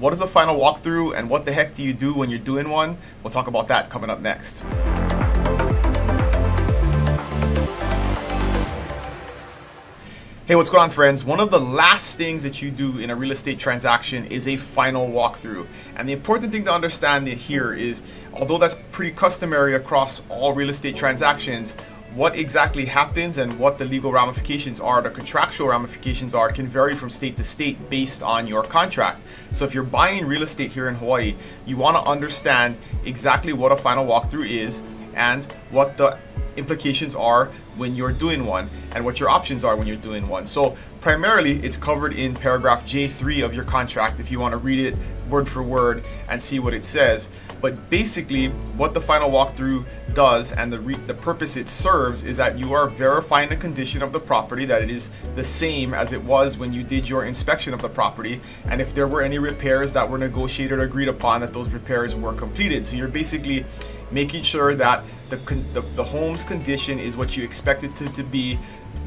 What is a final walkthrough and what the heck do you do when you're doing one? We'll talk about that coming up next. Hey, what's going on friends? One of the last things that you do in a real estate transaction is a final walkthrough. And the important thing to understand here is, although that's pretty customary across all real estate transactions, what exactly happens and what the legal ramifications are, the contractual ramifications are, can vary from state to state based on your contract. So if you're buying real estate here in Hawaii, you want to understand exactly what a final walkthrough is and what the implications are when you're doing one and what your options are when you're doing one. So primarily it's covered in paragraph J3 of your contract if you want to read it word for word and see what it says. But basically what the final walkthrough does and the, the purpose it serves is that you are verifying the condition of the property, that it is the same as it was when you did your inspection of the property. And if there were any repairs that were negotiated or agreed upon, that those repairs were completed. So you're basically making sure that the, the, the home's condition is what you expect it to, to be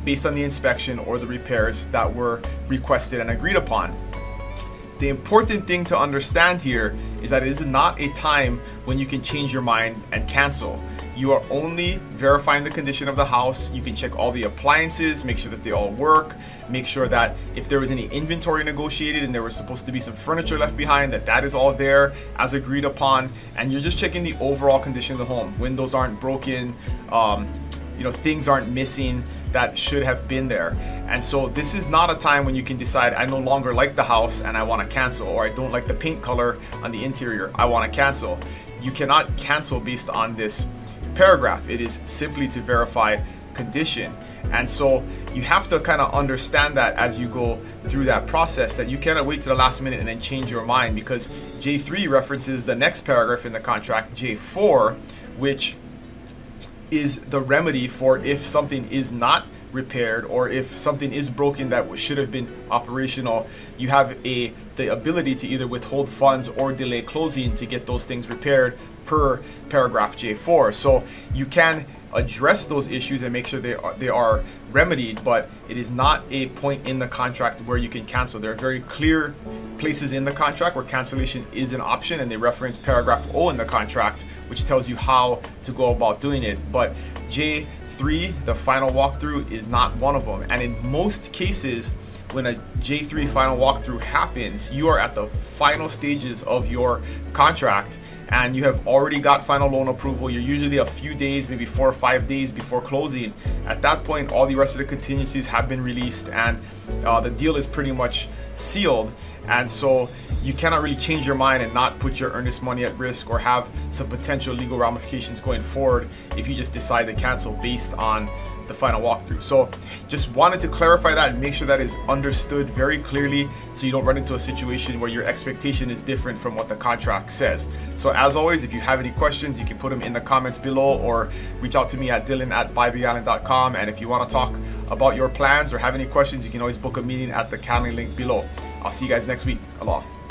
based on the inspection or the repairs that were requested and agreed upon. The important thing to understand here is that it is not a time when you can change your mind and cancel. You are only verifying the condition of the house. You can check all the appliances, make sure that they all work, make sure that if there was any inventory negotiated and there was supposed to be some furniture left behind, that that is all there as agreed upon. And you're just checking the overall condition of the home. Windows aren't broken, um, you know, things aren't missing that should have been there. And so this is not a time when you can decide I no longer like the house and I want to cancel or I don't like the paint color on the interior. I want to cancel. You cannot cancel based on this paragraph. It is simply to verify condition. And so you have to kind of understand that as you go through that process that you cannot wait to the last minute and then change your mind because J3 references the next paragraph in the contract, J4, which is the remedy for if something is not repaired or if something is broken that should have been operational you have a the ability to either withhold funds or delay closing to get those things repaired per paragraph J4. So you can address those issues and make sure they are, they are remedied, but it is not a point in the contract where you can cancel. There are very clear places in the contract where cancellation is an option, and they reference paragraph O in the contract, which tells you how to go about doing it. But J3, the final walkthrough, is not one of them. And in most cases, when a J3 final walkthrough happens, you are at the final stages of your contract and you have already got final loan approval, you're usually a few days, maybe four or five days before closing. At that point, all the rest of the contingencies have been released and uh, the deal is pretty much sealed. And so you cannot really change your mind and not put your earnest money at risk or have some potential legal ramifications going forward if you just decide to cancel based on the final walkthrough. So just wanted to clarify that and make sure that is understood very clearly so you don't run into a situation where your expectation is different from what the contract says. So as always, if you have any questions, you can put them in the comments below or reach out to me at dylan at buybigisland.com. And if you want to talk about your plans or have any questions, you can always book a meeting at the Calendly link below. I'll see you guys next week. Aloha.